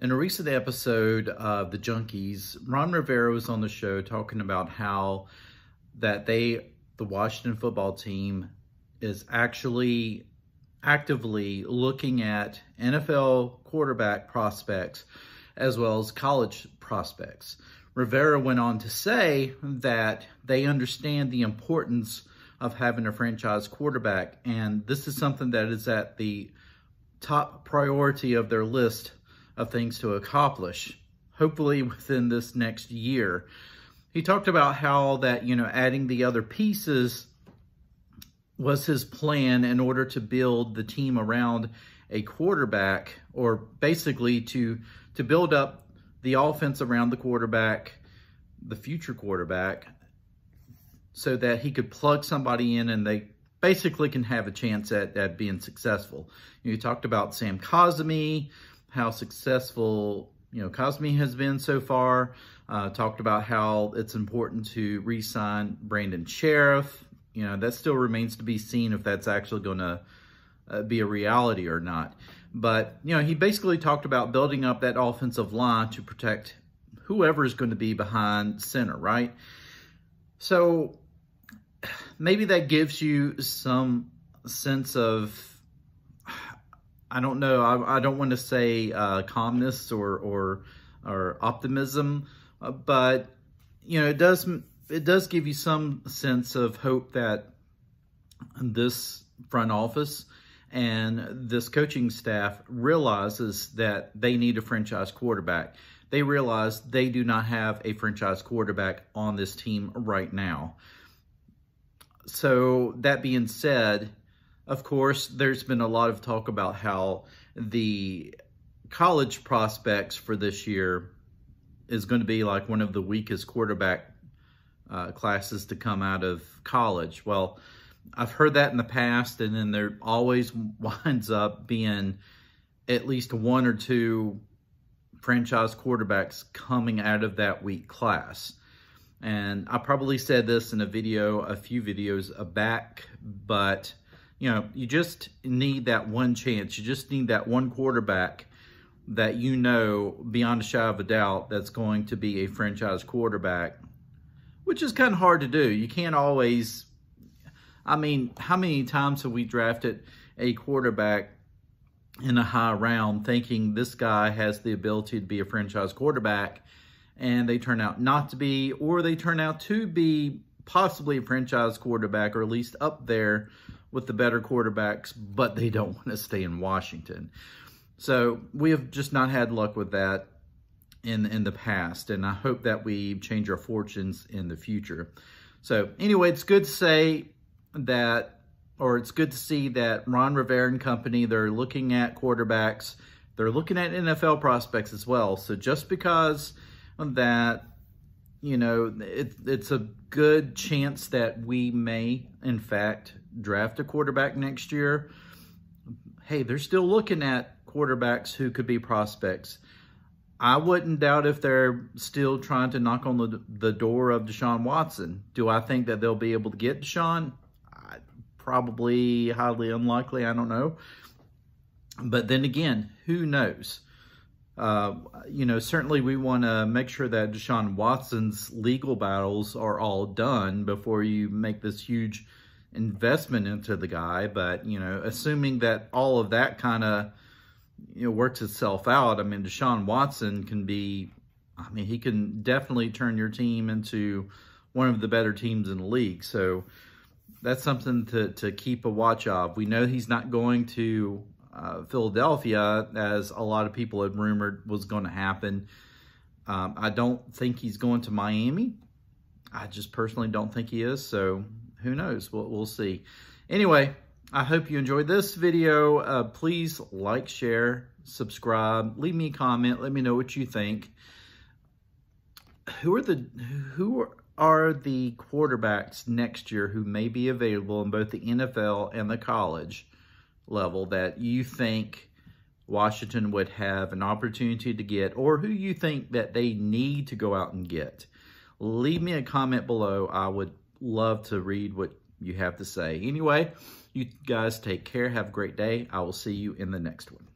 In a recent episode of The Junkies, Ron Rivera was on the show talking about how that they, the Washington football team, is actually actively looking at NFL quarterback prospects as well as college prospects. Rivera went on to say that they understand the importance of having a franchise quarterback, and this is something that is at the top priority of their list of things to accomplish, hopefully within this next year. He talked about how that, you know, adding the other pieces was his plan in order to build the team around a quarterback or basically to to build up the offense around the quarterback, the future quarterback, so that he could plug somebody in and they basically can have a chance at, at being successful. You, know, you talked about Sam Cosmi, how successful you know Cosmi has been so far. Uh, talked about how it's important to re-sign Brandon Scherff. You know that still remains to be seen if that's actually going to uh, be a reality or not. But you know he basically talked about building up that offensive line to protect whoever is going to be behind center, right? So maybe that gives you some sense of I don't know. I, I don't want to say uh, calmness or or or optimism, uh, but you know it does it does give you some sense of hope that this front office and this coaching staff realizes that they need a franchise quarterback. They realize they do not have a franchise quarterback on this team right now. So that being said, of course, there's been a lot of talk about how the college prospects for this year is going to be like one of the weakest quarterback uh, classes to come out of college. Well, I've heard that in the past, and then there always winds up being at least one or two franchise quarterbacks coming out of that weak class. And I probably said this in a video, a few videos back, but you know, you just need that one chance. You just need that one quarterback that you know beyond a shadow of a doubt that's going to be a franchise quarterback, which is kind of hard to do. You can't always, I mean, how many times have we drafted a quarterback in a high round thinking this guy has the ability to be a franchise quarterback and they turn out not to be, or they turn out to be possibly a franchise quarterback or at least up there with the better quarterbacks, but they don't want to stay in Washington. So we have just not had luck with that in in the past, and I hope that we change our fortunes in the future. So anyway, it's good to say that, or it's good to see that Ron Rivera and company, they're looking at quarterbacks, they're looking at NFL prospects as well. So just because that, you know, it, it's a good chance that we may, in fact, draft a quarterback next year, hey, they're still looking at quarterbacks who could be prospects. I wouldn't doubt if they're still trying to knock on the, the door of Deshaun Watson. Do I think that they'll be able to get Deshaun? probably highly unlikely. I don't know. But then again, who knows? Uh, you know, certainly we want to make sure that Deshaun Watson's legal battles are all done before you make this huge investment into the guy, but you know, assuming that all of that kind of you know works itself out, I mean, Deshaun Watson can be, I mean, he can definitely turn your team into one of the better teams in the league. So that's something to to keep a watch of. We know he's not going to uh, Philadelphia, as a lot of people had rumored was going to happen. Um, I don't think he's going to Miami. I just personally don't think he is. So who knows? We'll, we'll see. Anyway, I hope you enjoyed this video. Uh, please like, share, subscribe, leave me a comment. Let me know what you think. Who are the who are the quarterbacks next year who may be available in both the NFL and the college level that you think Washington would have an opportunity to get or who you think that they need to go out and get? Leave me a comment below. I would love to read what you have to say. Anyway, you guys take care. Have a great day. I will see you in the next one.